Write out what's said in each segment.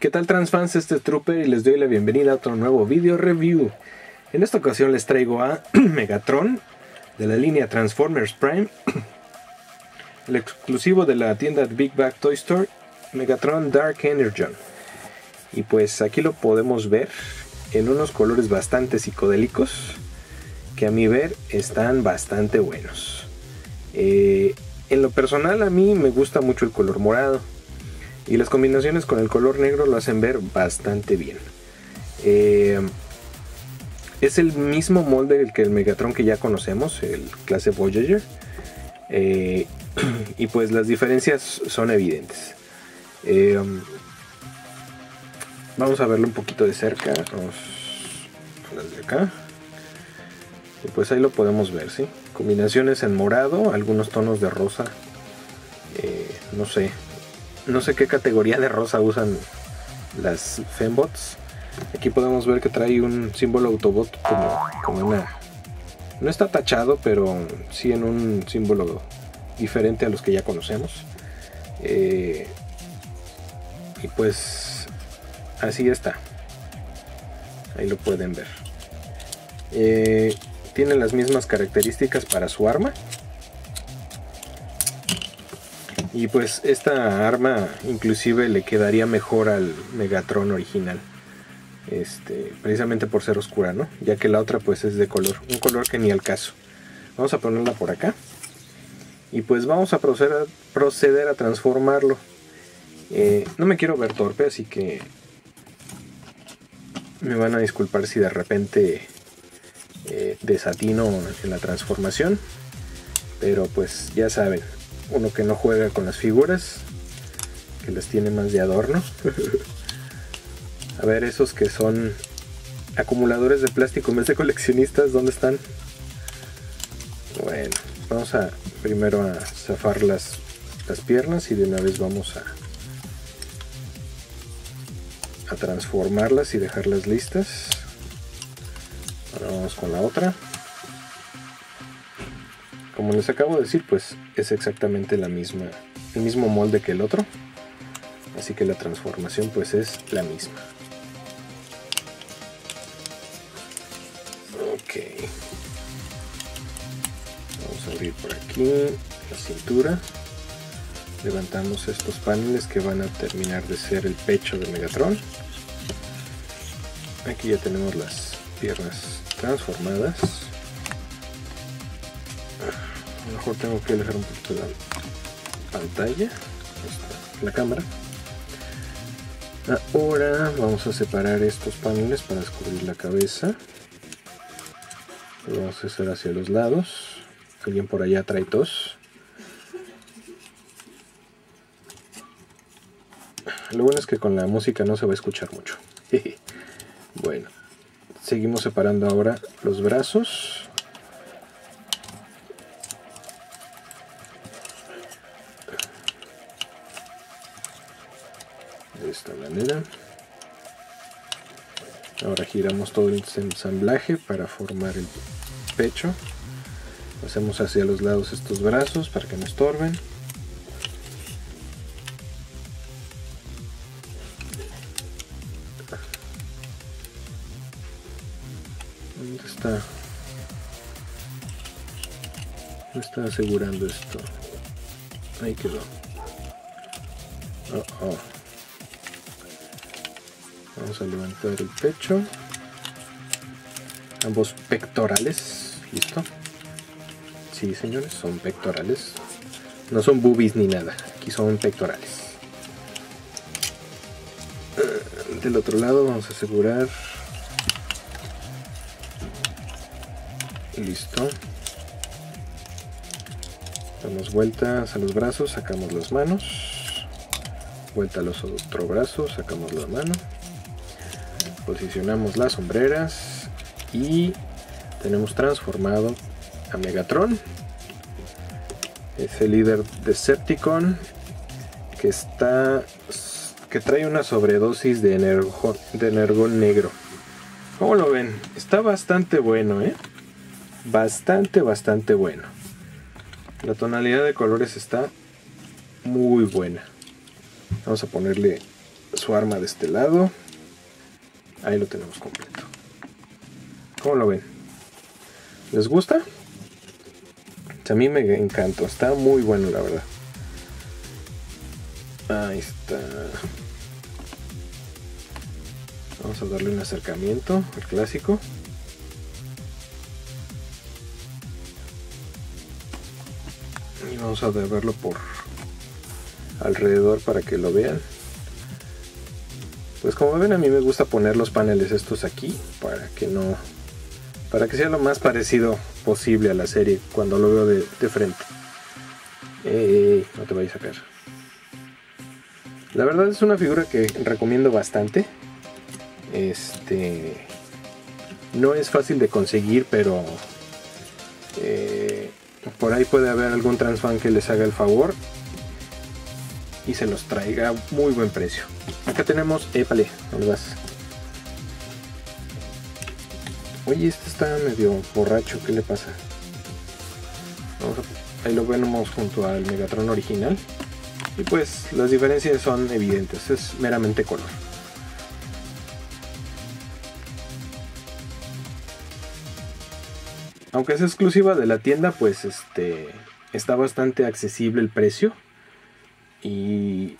¿Qué tal transfans? Este es Trooper y les doy la bienvenida a otro nuevo video review. En esta ocasión les traigo a Megatron de la línea Transformers Prime, el exclusivo de la tienda Big Bag Toy Store, Megatron Dark Energon. Y pues aquí lo podemos ver en unos colores bastante psicodélicos que a mi ver están bastante buenos. Eh, en lo personal a mí me gusta mucho el color morado y las combinaciones con el color negro lo hacen ver bastante bien. Eh, es el mismo molde que el Megatron que ya conocemos, el clase Voyager. Eh, y pues las diferencias son evidentes. vamos a verlo un poquito de cerca. Vamos a de acá. Pues ahí lo podemos ver, ¿sí? Combinaciones en morado, algunos tonos de rosa. Eh, no sé. No sé qué categoría de rosa usan las Fembots. Aquí podemos ver que trae un símbolo Autobot como, una... No está tachado, pero sí en un símbolo diferente a los que ya conocemos. Eh, y pues así está. Ahí lo pueden ver. Eh, tiene las mismas características para su arma. Y pues esta arma inclusive le quedaría mejor al Megatron original. Este, precisamente por ser oscura, ¿no? Ya que la otra pues es de color, un color que ni al caso. Vamos a ponerla por acá. Y pues vamos a proceder a, proceder a transformarlo. Eh, no me quiero ver torpe, así que me van a disculpar si de repente eh, desatino en la transformación. Pero pues ya saben, uno que no juega con las figuras, que las tiene más de adorno. a ver, esos que son acumuladores de plástico en vez de coleccionistas, ¿dónde están? Bueno, vamos a primero a zafar las, las piernas y de una vez vamos a, a transformarlas y dejarlas listas. Ahora vamos con la otra. Como les acabo de decir, pues es exactamente la misma, el mismo molde que el otro. Así que la transformación pues es la misma. Ok. Vamos a abrir por aquí la cintura. Levantamos estos paneles que van a terminar de ser el pecho de Megatron. Aquí ya tenemos las piernas transformadas. A lo mejor tengo que alejar un poquito la pantalla, la cámara. Ahora vamos a separar estos paneles para descubrir la cabeza. Lo vamos a hacer hacia los lados. Alguien por allá trae tos. Lo bueno es que con la música no se va a escuchar mucho. bueno seguimos separando ahora los brazos de esta manera ahora giramos todo el ensamblaje para formar el pecho hacemos hacia los lados estos brazos para que no estorben ¿Dónde está? No está asegurando esto. Ahí quedó. Oh, oh. Vamos a levantar el pecho. Ambos pectorales. ¿Listo? Sí, señores, son pectorales. No son boobies ni nada. Aquí son pectorales. Del otro lado vamos a asegurar listo damos vueltas a los brazos sacamos las manos vuelta a los otro brazo sacamos la mano posicionamos las sombreras y tenemos transformado a Megatron es el líder Decepticon que está que trae una sobredosis de energón de negro ¿Cómo lo ven? Está bastante bueno, ¿eh? bastante, bastante bueno. La tonalidad de colores está muy buena. Vamos a ponerle su arma de este lado. Ahí lo tenemos completo. ¿Cómo lo ven? ¿Les gusta? A mí me encantó, está muy bueno la verdad. Ahí está. Vamos a darle un acercamiento al clásico. Y vamos a verlo por alrededor para que lo vean. Pues como ven a mí me gusta poner los paneles estos aquí para que no para que sea lo más parecido posible a la serie cuando lo veo de, frente. no te vayas a caer. La verdad es una figura que recomiendo bastante. Este no es fácil de conseguir, pero eh, por ahí puede haber algún transfan que les haga el favor y se los traiga a muy buen precio. Acá tenemos, épale, ¿dónde vas? Oye, este está medio borracho, ¿qué le pasa? ahí lo vemos junto al Megatron original. Y pues las diferencias son evidentes, es meramente color. Aunque es exclusiva de la tienda, pues este está bastante accesible el precio. Y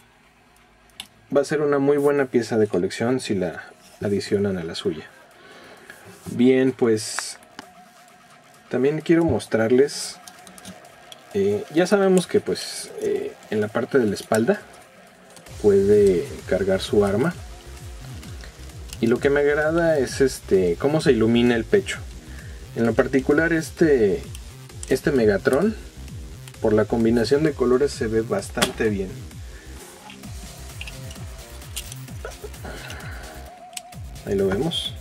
va a ser una muy buena pieza de colección si la adicionan a la suya. Bien, pues también quiero mostrarles. Eh, ya sabemos que pues eh, en la parte de la espalda puede cargar su arma. Y lo que me agrada es este cómo se ilumina el pecho. En lo particular este este Megatron por la combinación de colores se ve bastante bien. Ahí lo vemos.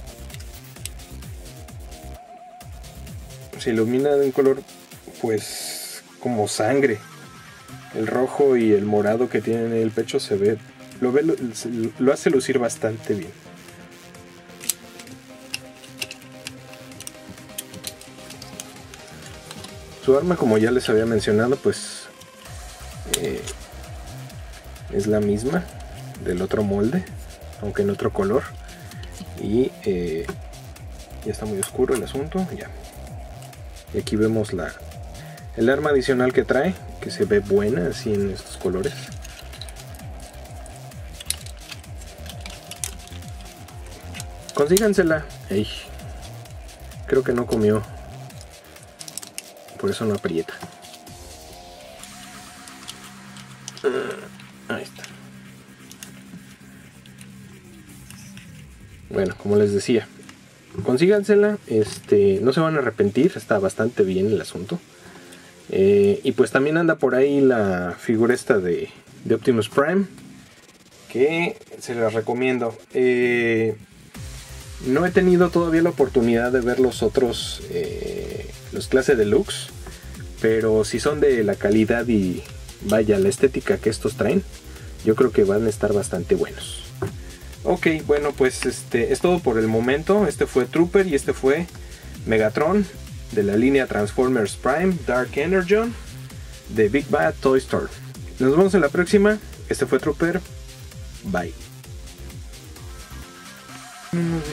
Se ilumina de un color pues como sangre. El rojo y el morado que tiene en el pecho se ve lo, ve, lo hace lucir bastante bien. Su arma, como ya les había mencionado, pues eh, es la misma del otro molde, aunque en otro color. Y eh, ya está muy oscuro el asunto, ya. Y aquí vemos la el arma adicional que trae, que se ve buena así en estos colores. Consígansela. creo que no comió. Por eso no aprieta. Ah, ahí está. Bueno, como les decía, consígansela, este, no se van a arrepentir, está bastante bien el asunto. Eh, y pues también anda por ahí la figura esta de, Optimus Prime, que se las recomiendo. Eh, no he tenido todavía la oportunidad de ver los otros, eh, los clase deluxe, pero si son de la calidad y vaya la estética que estos traen, yo creo que van a estar bastante buenos. Ok, bueno pues este es todo por el momento. Este fue Trooper y este fue Megatron de la línea Transformers Prime Dark Energon de Big Bad Toy Store. Nos vemos en la próxima. Este fue Trooper. Bye. Nos.